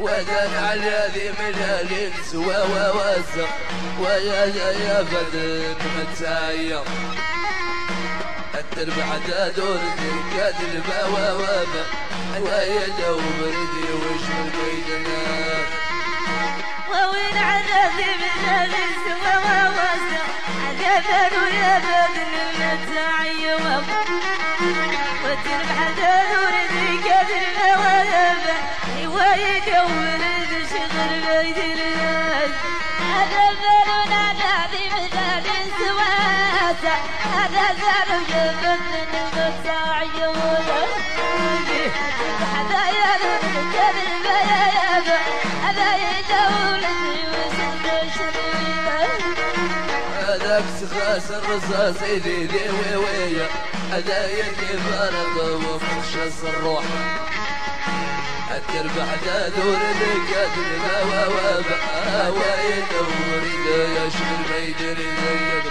وذن على ذي من الانس وواسع ويا يا بدن متساير التربع دور ذي البوا وما ويا دوب ردي وش بيدنا. وين عذابي من الانس وواسع عذابا ويا بدن متساير سخاس الرصاص ذي ذي ويا هذا يدي فرض ومخشص الروح تربح دور لك الهوى وبقى ويدور يشمل ميدر يدر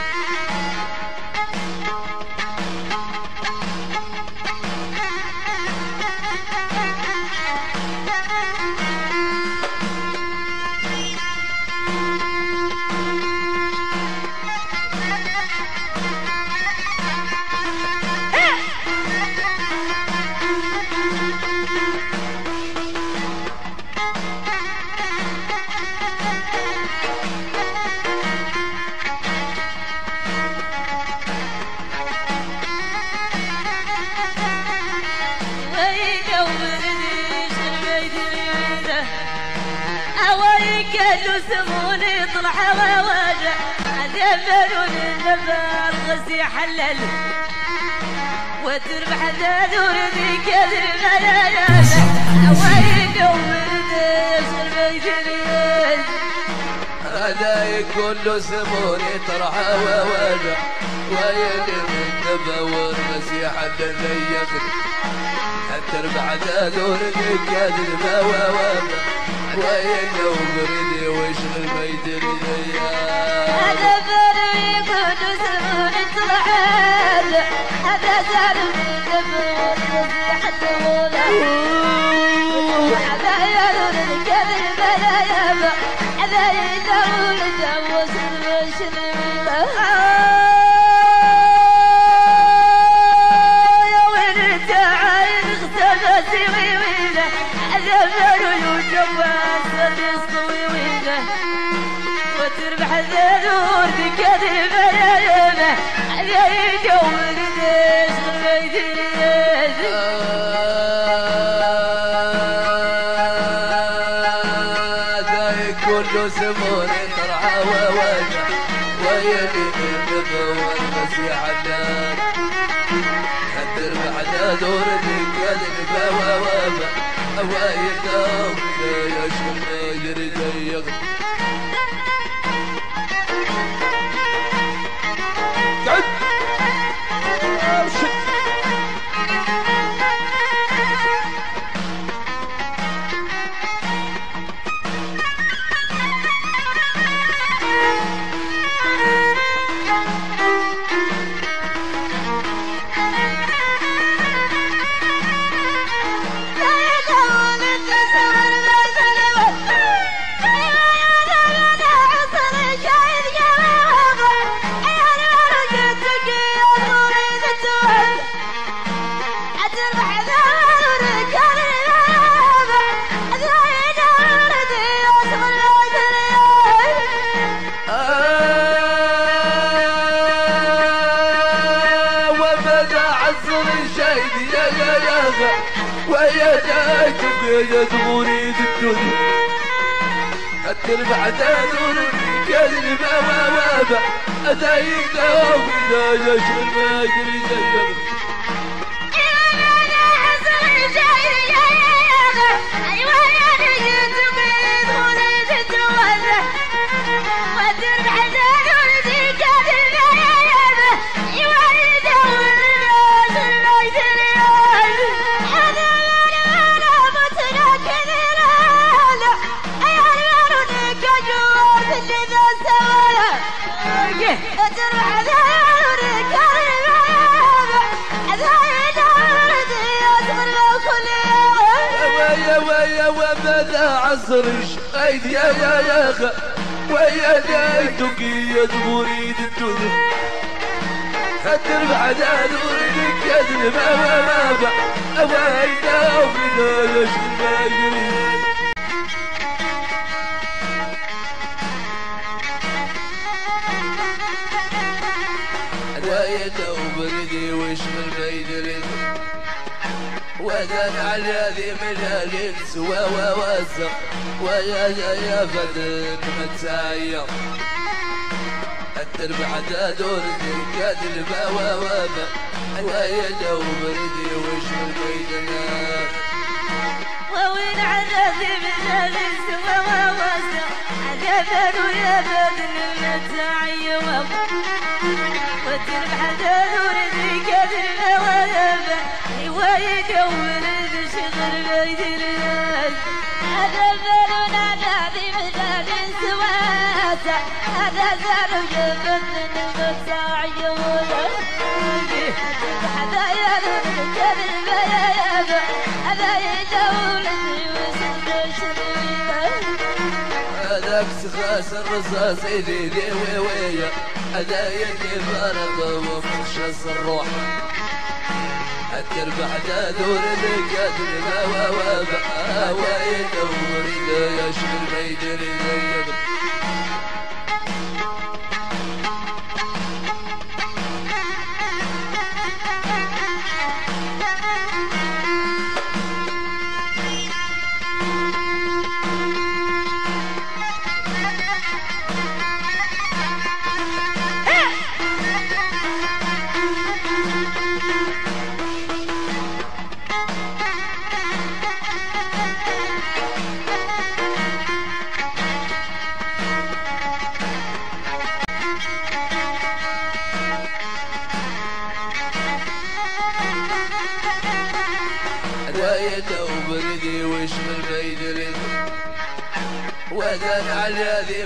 قالوا سموني طلع وواجع دبرون النبار غسي حلل وتربح دادور ذي كذر ملايا وين ورد يسر بيت هذا يقول له سموني طرح وواجع وين النبار غسي حلل يخد تربح دادور ذي كذر ملايا وين وبردي وش الميدري هذا بري قدس من ترحل هذا من دبر حتى ولا. هذا يدور الكذب لا يبا هذا يدور كل سمون طرحه ووجه ويلي النبو والمسيح النار تربح دور بكذب ووما وايدهم يشم يرجع يغني بيد مريد الدنيا التربع دادور كلمة ووابع أتايد دوم إذا يشغل ما يجري عصرش ايد يا يا يا خ ويا جايتك يا تريد الدنيا حتى بعد نورك يا ما ما ما با اوايدا وفينا يا شما يريد وايدا ودان على ذي ملال سوا وواسع ويا يا فدن متايا التربع دور كاد البوا وابا ويا جو بردي وش البيدنا وين عدد ملال سوا وواسع عذابا ويا بدن المتاعي وتربح دور سخاس الرصاص ذي ذي ويا هذا يدي فرق ومخشص الروح. التربح دور ذكات الهوى وبقى ويدور إذا يشمل ما يدري وش من ما يدري ودان على ذي